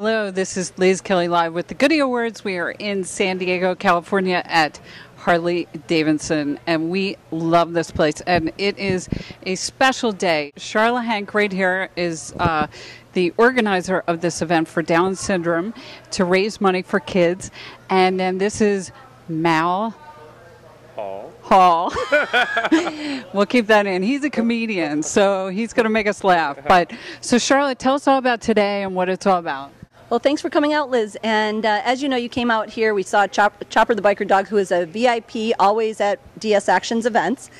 Hello, this is Liz Kelly live with the Goody Awards. We are in San Diego, California at Harley Davidson, and we love this place. And it is a special day. Sharla Hank, right here, is uh, the organizer of this event for Down syndrome to raise money for kids. And then this is Mal Hall. Hall. we'll keep that in. He's a comedian, so he's going to make us laugh. But so, Charlotte, tell us all about today and what it's all about. Well, thanks for coming out, Liz. And uh, as you know, you came out here. We saw Chop- Chopper the Biker Dog, who is a VIP always at DS Actions events.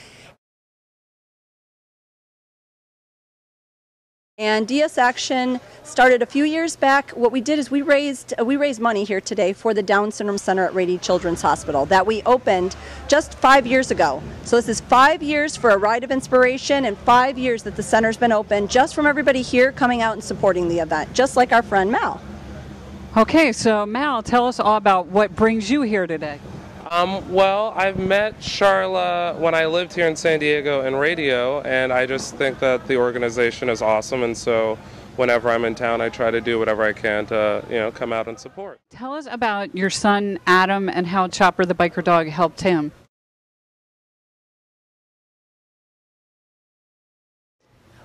And DS Action started a few years back. What we did is we raised we raised money here today for the Down Syndrome Center at Rady Children's Hospital that we opened just five years ago. So this is five years for a ride of inspiration, and five years that the center's been open just from everybody here coming out and supporting the event, just like our friend Mal. Okay, so Mal, tell us all about what brings you here today. Um, well, I've met Sharla when I lived here in San Diego in radio, and I just think that the organization is awesome, and so whenever I'm in town, I try to do whatever I can to, you know, come out and support. Tell us about your son Adam and how Chopper the Biker Dog helped him.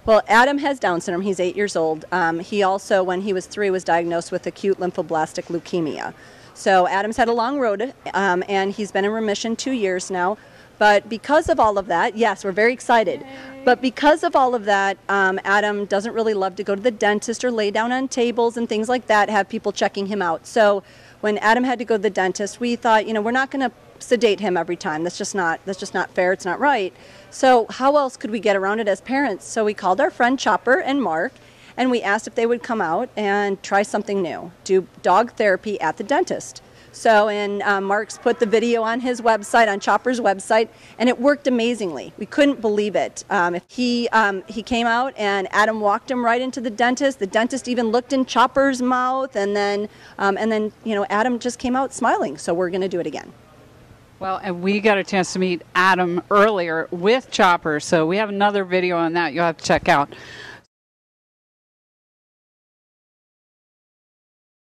Well, Adam has Down syndrome. He's eight years old. Um, he also, when he was three, was diagnosed with acute lymphoblastic leukemia. So Adam's had a long road, um, and he's been in remission two years now. But because of all of that, yes, we're very excited. But because of all of that, um, Adam doesn't really love to go to the dentist or lay down on tables and things like that, have people checking him out. So when Adam had to go to the dentist, we thought, you know, we're not going to sedate him every time. That's just not that's just not fair. It's not right. So how else could we get around it as parents? So we called our friend Chopper and Mark and we asked if they would come out and try something new, do dog therapy at the dentist. So, and um, Mark's put the video on his website, on Chopper's website, and it worked amazingly. We couldn't believe it. Um, he um, he came out, and Adam walked him right into the dentist. The dentist even looked in Chopper's mouth, and then um, and then you know Adam just came out smiling. So we're going to do it again. Well, and we got a chance to meet Adam earlier with Chopper, so we have another video on that you'll have to check out.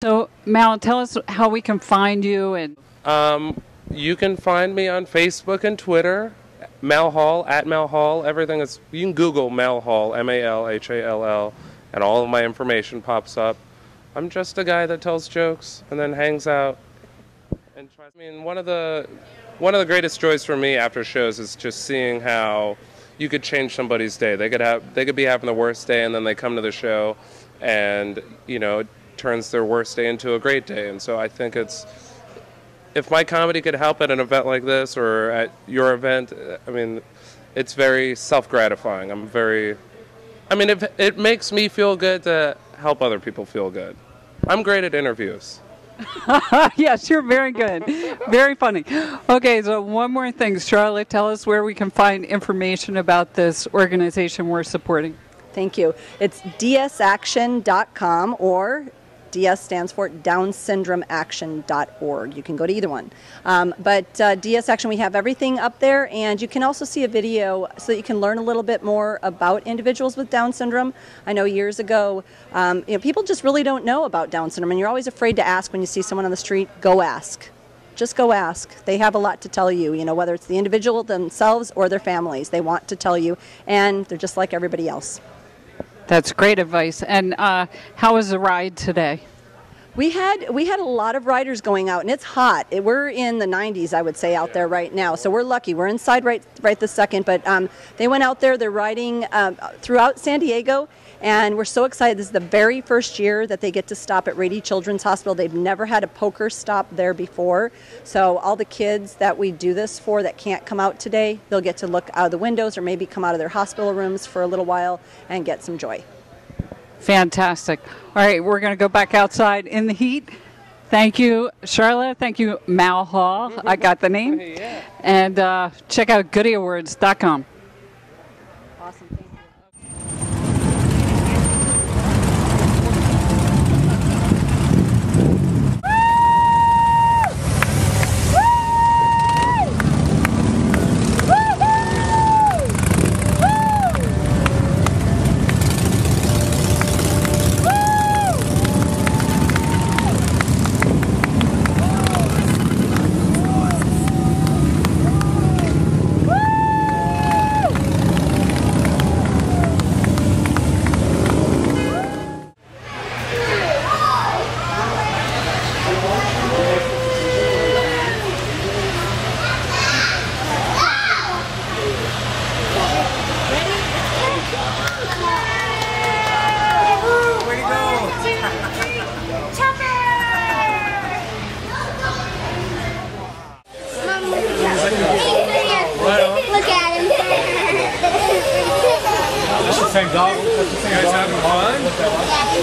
So, Mal, tell us how we can find you and Um, you can find me on Facebook and Twitter, Mal Hall, at Mal Hall. Everything is, you can Google Mal Hall, M A L H A L L, and all of my information pops up. I'm just a guy that tells jokes and then hangs out and tries. I mean, one of the one of the greatest joys for me after shows is just seeing how you could change somebody's day. They could have they could be having the worst day, and then they come to the show, and you know, it turns their worst day into a great day. And so I think it's if my comedy could help at an event like this or at your event, I mean, it's very self gratifying. I'm very, I mean, it, it makes me feel good to help other people feel good. I'm great at interviews. yes, you're very good. Very funny. Okay, so one more thing. Charlotte, tell us where we can find information about this organization we're supporting. Thank you. It's dsaction.com or DS stands for Down Syndrome DownSyndromeAction.org. You can go to either one. Um, but uh, DS Action, we have everything up there, and you can also see a video so that you can learn a little bit more about individuals with Down syndrome. I know years ago, um, you know, people just really don't know about Down syndrome, and you're always afraid to ask when you see someone on the street. Go ask. Just go ask. They have a lot to tell you, you know, whether it's the individual themselves or their families. They want to tell you, and they're just like everybody else. That's great advice. And uh, how was the ride today? We had we had a lot of riders going out, and it's hot. It- we're in the 90s, I would say, out there right now. So we're lucky. We're inside right right this second. But um, they went out there. They're riding um, throughout San Diego, and we're so excited. This is the very first year that they get to stop at Rady Children's Hospital. They've never had a poker stop there before. So all the kids that we do this for that can't come out today, they'll get to look out of the windows or maybe come out of their hospital rooms for a little while and get some joy. Fantastic. All right, we're going to go back outside in the heat. Thank you, Charlotte. Thank you, Mal Hall. I got the name. Yeah. And uh, check out goodyawards.com. You guys having fun? That's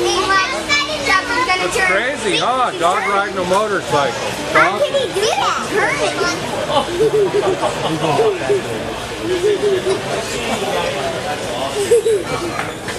Crazy, huh? Dog riding a motorcycle. How can he do that? Hurt it.